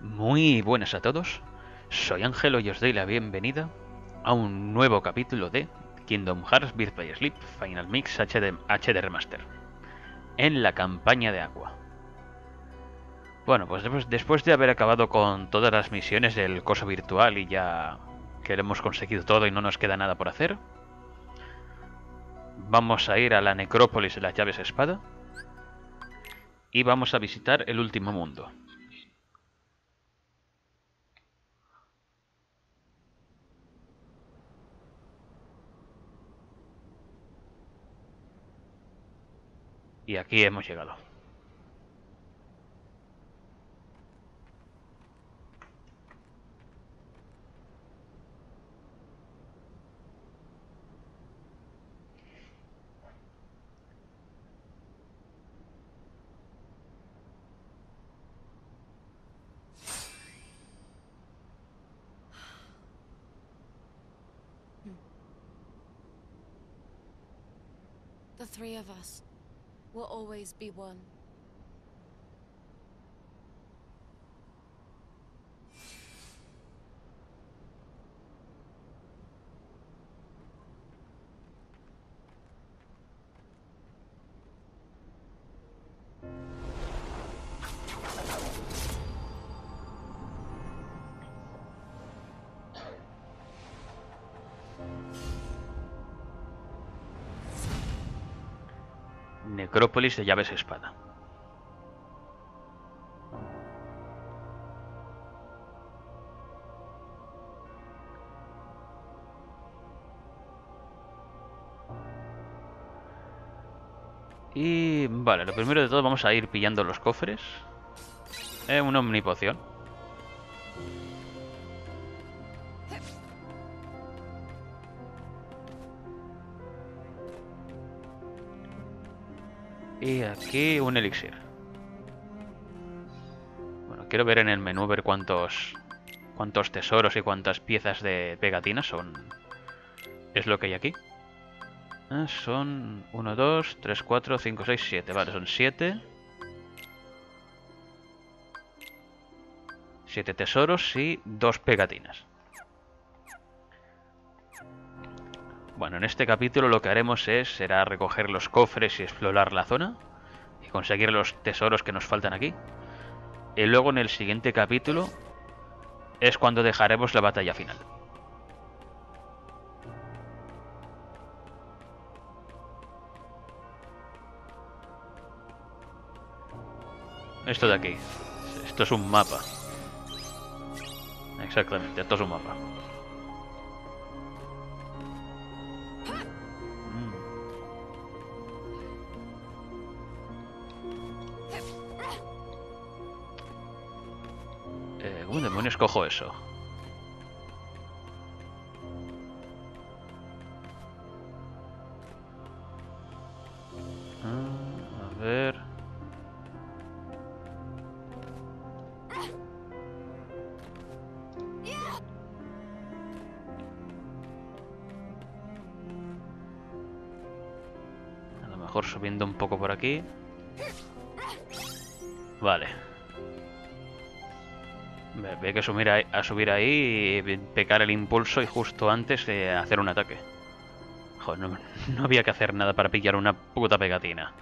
Muy buenas a todos, soy Ángelo y os doy la bienvenida a un nuevo capítulo de Kingdom Hearts Birth by Sleep Final Mix HD, HD Remaster en la campaña de agua. Bueno, pues después, de haber acabado con todas las misiones del coso virtual y ya que lo hemos conseguido todo y no nos queda nada por hacer, vamos a ir a la necrópolis de las llaves espada y vamos a visitar el último mundo. Y aquí hemos llegado. The three of us will always be one. Necrópolis de llaves espada. Y vale, lo primero de todo vamos a ir pillando los cofres. Eh, una omnipoción. Y aquí un elixir. Bueno, quiero ver en el menú ver cuántos cuántos tesoros y cuántas piezas de pegatinas son. Es lo que hay aquí. Ah, son 1, 2, 3, 4, 5, 6, 7. Vale, son 7. 7 tesoros y 2 pegatinas. Bueno, en este capítulo lo que haremos es será recoger los cofres y explorar la zona y conseguir los tesoros que nos faltan aquí. Y luego en el siguiente capítulo es cuando dejaremos la batalla final. Esto de aquí. Esto es un mapa. Exactamente, esto es un mapa. ¿Cómo demonios cojo eso? Ah, a ver... A lo mejor subiendo un poco por aquí. Vale. Ve, que subir a subir ahí y pecar el impulso y justo antes de hacer un ataque. Joder, no, no había que hacer nada para pillar una puta pegatina.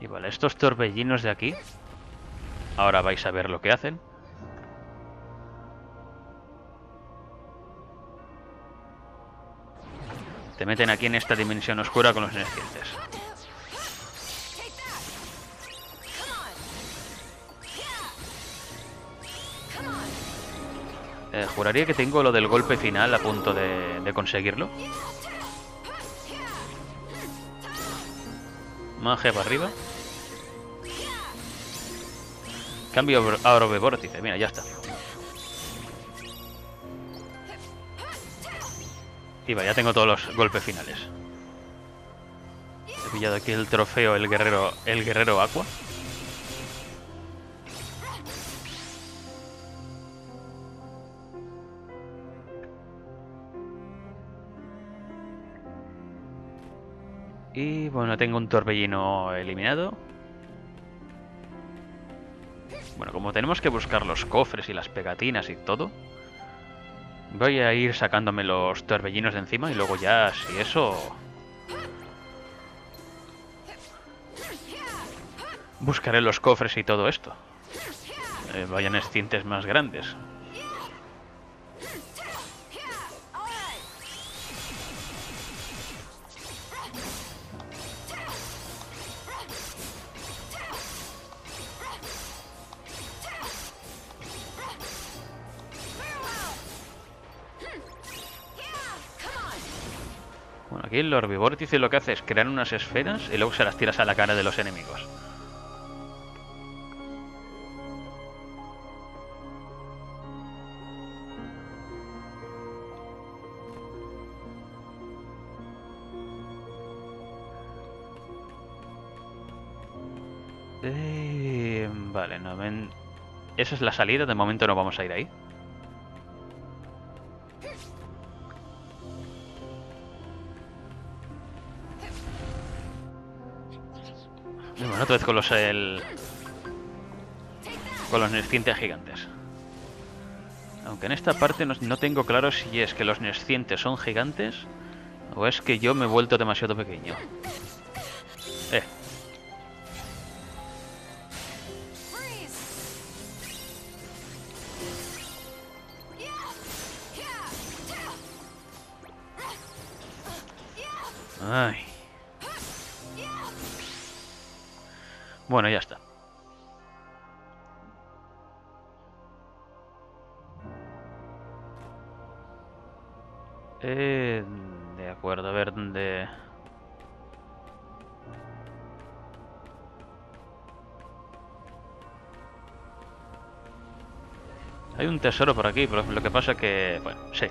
Y vale, estos torbellinos de aquí. Ahora vais a ver lo que hacen. Te meten aquí en esta dimensión oscura con los inescientes. Eh, juraría que tengo lo del golpe final a punto de, conseguirlo. Magia para arriba. Cambio a Orbe Vórtice. Mira, ya está. Y va, ya tengo todos los golpes finales. He pillado aquí el trofeo, el guerrero, el guerrero Aqua. Y bueno, tengo un torbellino eliminado. Bueno, como tenemos que buscar los cofres y las pegatinas y todo, voy a ir sacándome los torbellinos de encima y luego ya, si eso... Buscaré los cofres y todo esto. Eh, vayan escientes más grandes. Aquí el orbivórtice lo que hace es crear unas esferas y luego se las tiras a la cara de los enemigos. Eh, vale, no ven... Esa es la salida, de momento no vamos a ir ahí. Otra vez con los... El... Con los nescientes gigantes. Aunque en esta parte no, no tengo claro si es que los nescientes son gigantes o es que yo me he vuelto demasiado pequeño. Eh, Ay. Bueno, ya está. Eh, de acuerdo, a ver dónde... Hay un tesoro por aquí, pero lo que pasa que... Bueno, sí.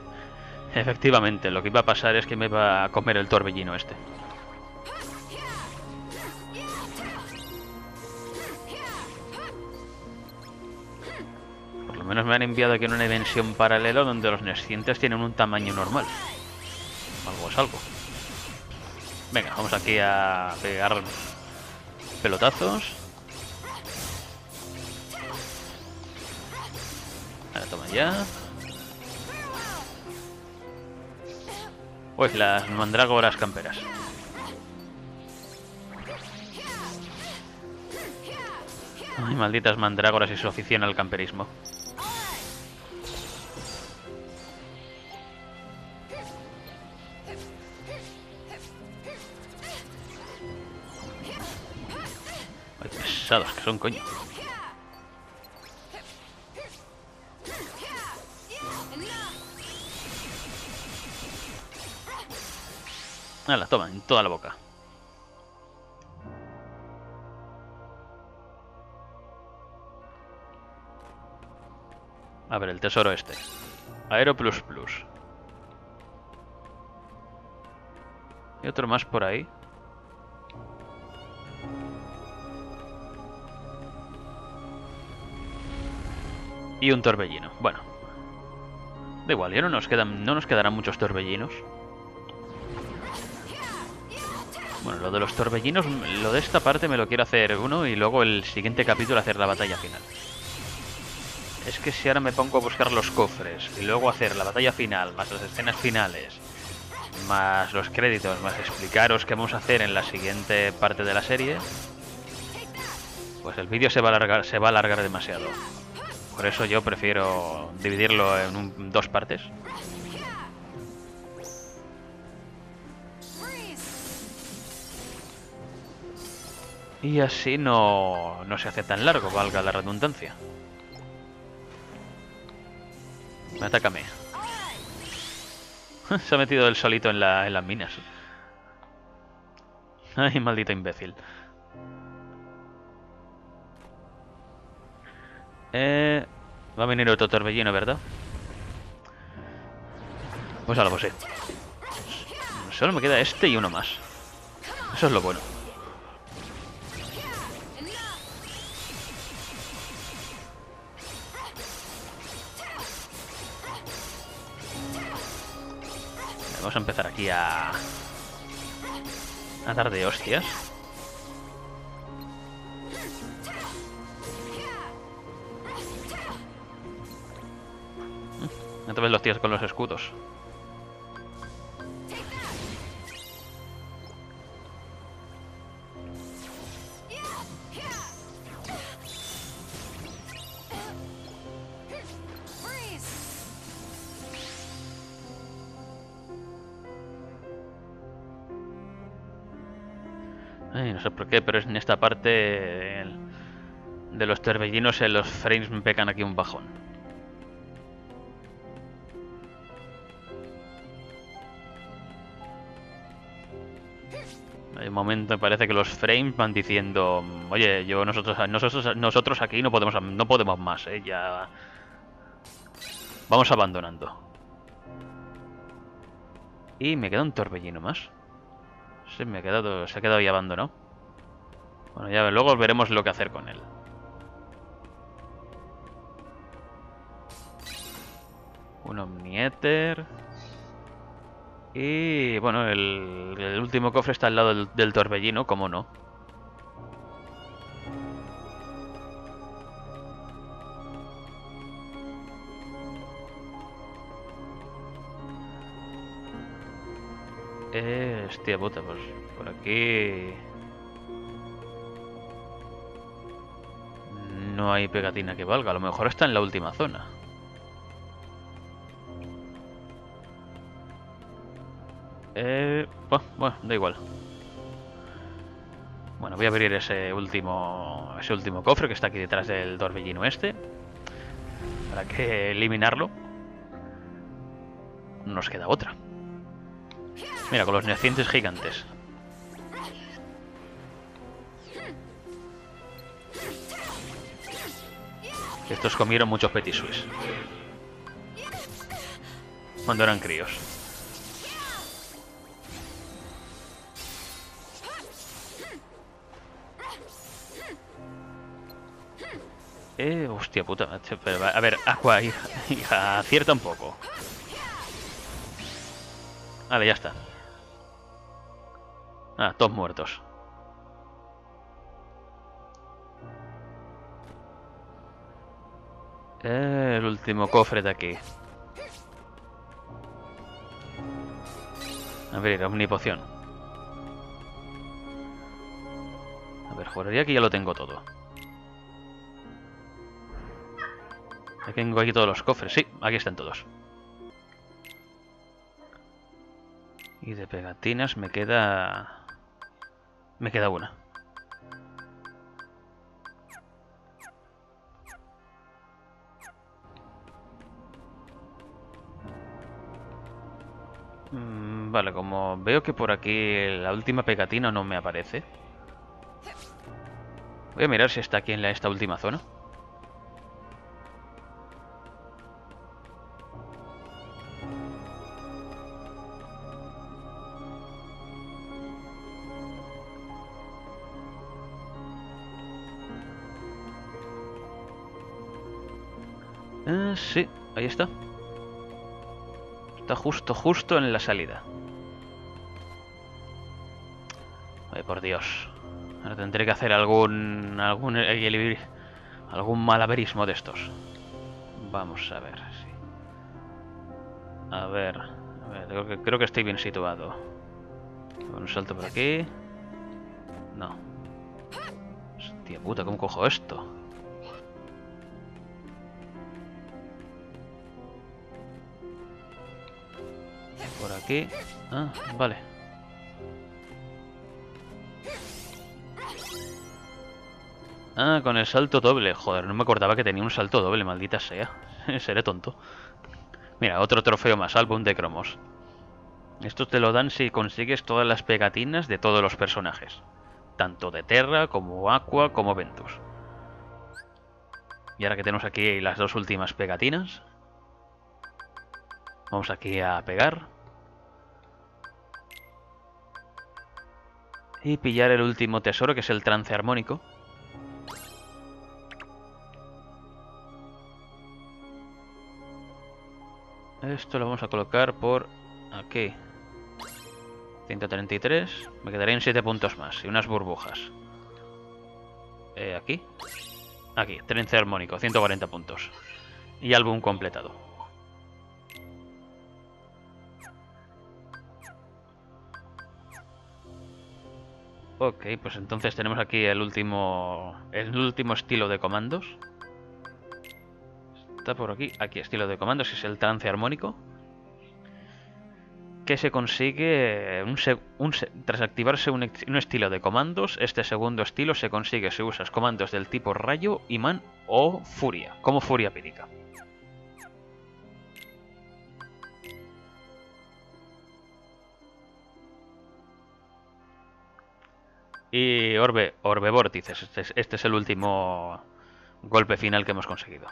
Efectivamente, lo que iba a pasar es que me iba a comer el torbellino este. Lo menos me han enviado aquí en una dimensión paralela donde los nescientes tienen un tamaño normal. Algo es algo. Venga, vamos aquí a pegar pelotazos. Ahora toma ya. Pues las mandrágoras camperas. Ay, malditas mandrágoras y su afición al camperismo. Ay, pesados que son, coño. Hala, toma, en toda la boca. A ver, el tesoro este. Aero Plus Plus. Y otro más por ahí. Y un torbellino. Bueno. Da igual, ya no nos quedan. No nos quedarán muchos torbellinos. Bueno, lo de los torbellinos, lo de esta parte me lo quiero hacer uno y luego el siguiente capítulo hacer la batalla final. Es que si ahora me pongo a buscar los cofres y luego hacer la batalla final, más las escenas finales, más los créditos, más explicaros qué vamos a hacer en la siguiente parte de la serie, pues el vídeo se va a alargar, se va a alargar demasiado. Por eso yo prefiero dividirlo en un- dos partes. Y así no, no se hace tan largo, valga la redundancia. Atácame. se ha metido él solito en, la, en las minas. Ay, maldito imbécil. Eh, va a venir otro torbellino, ¿verdad? Pues algo sí. Solo me queda este y uno más. Eso es lo bueno. Vamos a empezar aquí a... A dar de hostias. Entonces los tíos con los escudos. No sé por qué, pero en esta parte de los torbellinos en los frames me pegan aquí un bajón. Un momento, me parece que los frames van diciendo, oye, yo nosotros nosotros nosotros aquí no podemos no podemos más, eh, ya vamos abandonando. Y me queda un torbellino más. Sí, me ha quedado, se ha quedado ahí abandonado. Bueno, ya luego veremos lo que hacer con él. Un Omnieter. Y bueno, el, último cofre está al lado del, del torbellino, como no. Eh, hostia puta, pues por aquí... No hay pegatina que valga, a lo mejor está en la última zona. Eh, bueno, bueno, da igual. Bueno, voy a abrir ese último ese último cofre que está aquí detrás del torbellino este. Para que eliminarlo. No nos queda otra. Mira, con los nacientes gigantes. Estos comieron muchos petit. Cuando eran críos. Eh, hostia puta. a ver, Aqua, hija, hija, acierta un poco. Vale, ya está. Ah, todos muertos. Eh, el último cofre de aquí. A ver, omnipoción. A ver, juraría que ya lo tengo todo. Ya tengo aquí todos los cofres. Sí, aquí están todos. Y de pegatinas me queda... Me queda una. Mm, Vale, como veo que por aquí la última pegatina no me aparece. Voy a mirar si está aquí en esta última zona. Ahí está. Está justo, justo en la salida. Ay, por Dios. Ahora tendré que hacer algún... algún algún malabarismo de estos. Vamos a ver. sí. A ver... a ver, creo, que, creo que estoy bien situado. Un salto por aquí. No. Hostia puta, ¿cómo cojo esto? Aquí. Ah, vale. Ah, con el salto doble. Joder, no me acordaba que tenía un salto doble, maldita sea. Seré tonto. Mira, otro trofeo más, álbum de cromos. Esto te lo dan si consigues todas las pegatinas de todos los personajes. Tanto de Terra, como Aqua, como Ventus. Y ahora que tenemos aquí las dos últimas pegatinas. Vamos aquí a pegar. Y pillar el último tesoro, que es el trance armónico. Esto lo vamos a colocar por aquí. 133. Me quedarían 7 puntos más y unas burbujas. Eh, aquí. Aquí, trence armónico, 140 puntos. Y álbum completado. Ok, pues entonces tenemos aquí el último el último estilo de comandos. Está por aquí, aquí estilo de comandos, que es el trance armónico. Que se consigue tras activarse un, un, estilo de comandos. Este segundo estilo se consigue si usas comandos del tipo rayo, imán o furia, como furia pírica. Y Orbe, Orbe Vórtices. Este es, este es el último golpe final que hemos conseguido.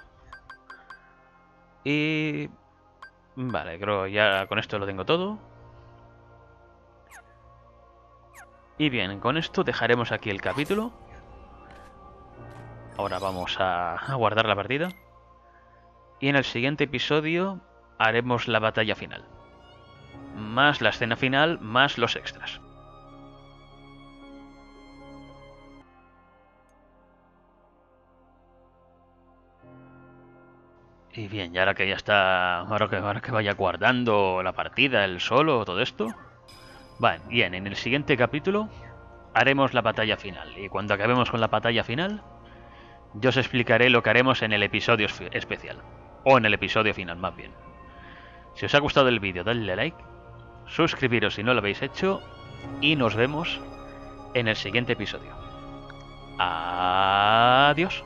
Y... Vale, creo ya con esto lo tengo todo. Y bien, con esto dejaremos aquí el capítulo. Ahora vamos a guardar la partida. Y en el siguiente episodio haremos la batalla final. Más la escena final, más los extras. Y bien, y ahora que ya está. Ahora que, ahora que vaya guardando la partida, el solo, todo esto. Bueno, bien, en el siguiente capítulo haremos la batalla final. Y cuando acabemos con la batalla final, yo os explicaré lo que haremos en el episodio especial. O en el episodio final, más bien. Si os ha gustado el vídeo, dadle like, suscribiros si no lo habéis hecho, y nos vemos en el siguiente episodio. Adiós.